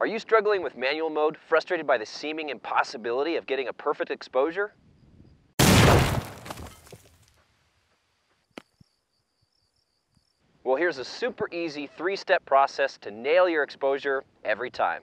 Are you struggling with manual mode, frustrated by the seeming impossibility of getting a perfect exposure? Well, here's a super easy three-step process to nail your exposure every time.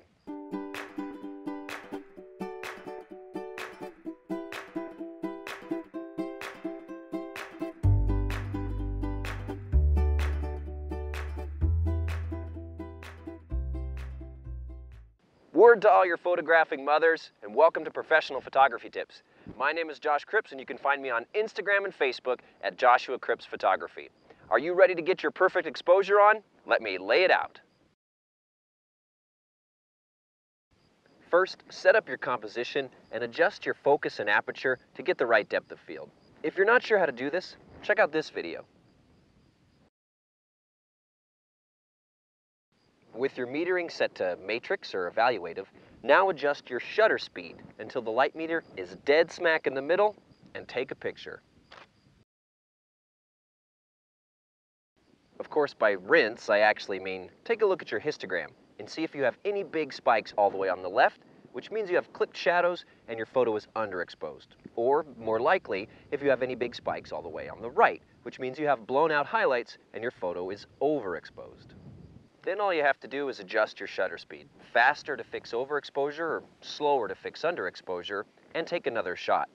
Word to all your photographing mothers, and welcome to Professional Photography Tips. My name is Josh Cripps, and you can find me on Instagram and Facebook at Joshua Cripps Photography. Are you ready to get your perfect exposure on? Let me lay it out. First, set up your composition and adjust your focus and aperture to get the right depth of field. If you're not sure how to do this, check out this video. With your metering set to matrix or evaluative, now adjust your shutter speed until the light meter is dead smack in the middle and take a picture. Of course, by rinse, I actually mean take a look at your histogram and see if you have any big spikes all the way on the left, which means you have clipped shadows and your photo is underexposed. Or, more likely, if you have any big spikes all the way on the right, which means you have blown out highlights and your photo is overexposed. Then all you have to do is adjust your shutter speed. Faster to fix overexposure or slower to fix underexposure, and take another shot.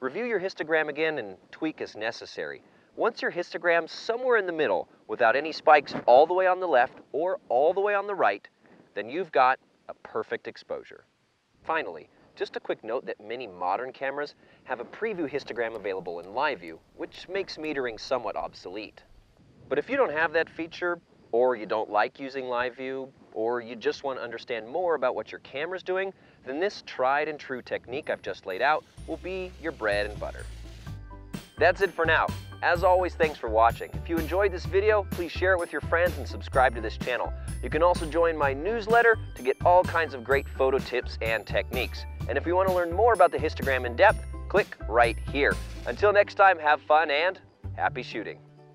Review your histogram again and tweak as necessary. Once your histogram's somewhere in the middle, without any spikes all the way on the left or all the way on the right, then you've got a perfect exposure. Finally, just a quick note that many modern cameras have a preview histogram available in live view, which makes metering somewhat obsolete. But if you don't have that feature, or you don't like using live view, or you just want to understand more about what your camera's doing, then this tried and true technique I've just laid out will be your bread and butter. That's it for now. As always, thanks for watching. If you enjoyed this video, please share it with your friends and subscribe to this channel. You can also join my newsletter to get all kinds of great photo tips and techniques. And if you want to learn more about the histogram in depth, click right here. Until next time, have fun and happy shooting.